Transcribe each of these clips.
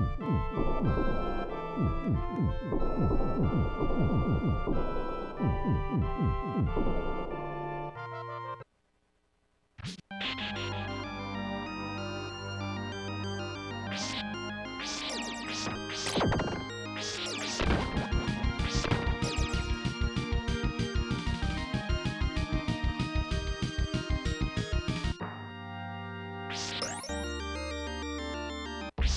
you.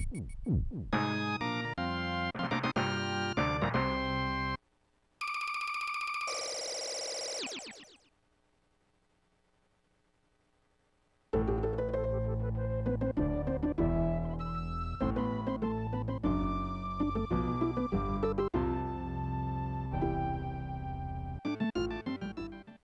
Mm-hmm.